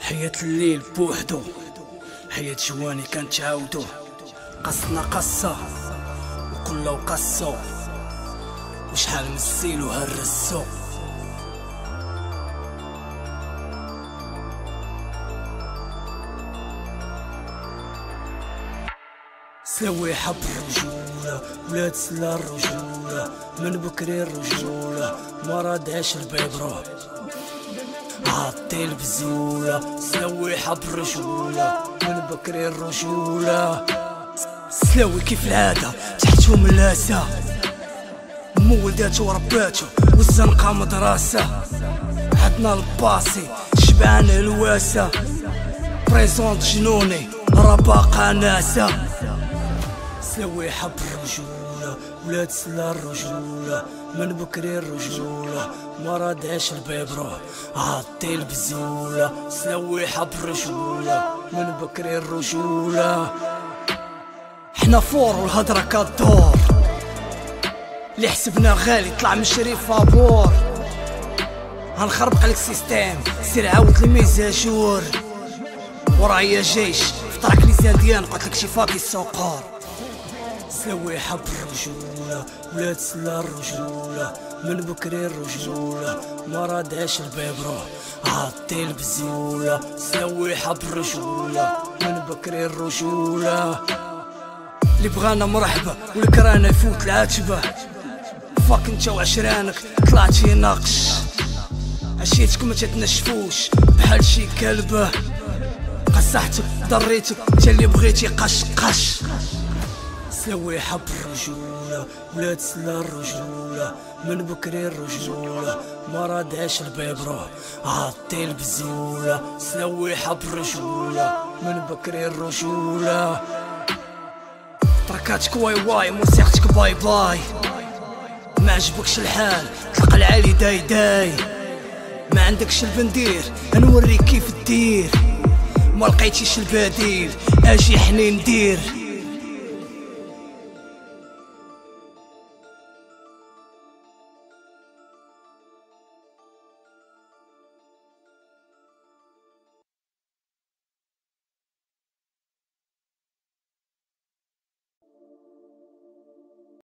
حياة الليل بوحدو حياة جواني كانت عاودو قصنا قصة وكله قصو وشحال من السيل وهرسو. سوي حب الرجولة ولاد سلا الرجولة من بكري الرجولة مراد عاش البيبرو عطي البزولة سلوي حب الرجولة من بكري الرجولة سلوي كيف العادة تحتهم اللاسة مو ولداتو ورباتو والزنقة مدرسة عدنا الباسي شبعان الواسة. بريزونت جنوني رباقة ناسة. سلوي حب الرجولة ولاد سلا الرجولة من بكري الرجولة مراد عاش البيبرو عطي البزولة سلوي حب الرجولة من بكري الرجولة. حنا فور والهضرة كدور اللي حسبنا غالي طلع من شريف فابور. هنخربق لك سيستيم سير عاود الميزاجور ورايا جيش في طرق ليزان ديان قلت لك شي فاكي السوقور سوي حب الرجولة ولاد سلا الرجولة من بكري الرجولة مراد عاش البيبرو عطي البزولة سوي حب الرجولة من بكري الرجولة. اللي بغانا مرحبا والكرانا يفوت العاتبة. فاك انت وعشرانك طلعتي ناقش. عشيتك ما تتنشفوش بحال شي كلبة. قصحتك ضريتك انت اللي بغيتي قش قش. سوي حب الرجولة ولاد سلا الرجولة من بكري الرجولة مراد عاش البيبرو عطي البزولة سوي حب الرجولة من بكري الرجولة. تركاتك واي واي موسيقتك باي باي. ما عجبكش الحال تلقى العالي داي داي. ما عندكش البندير نوريك كيف تدير. ما لقيتيش البديل أجي حنين دير.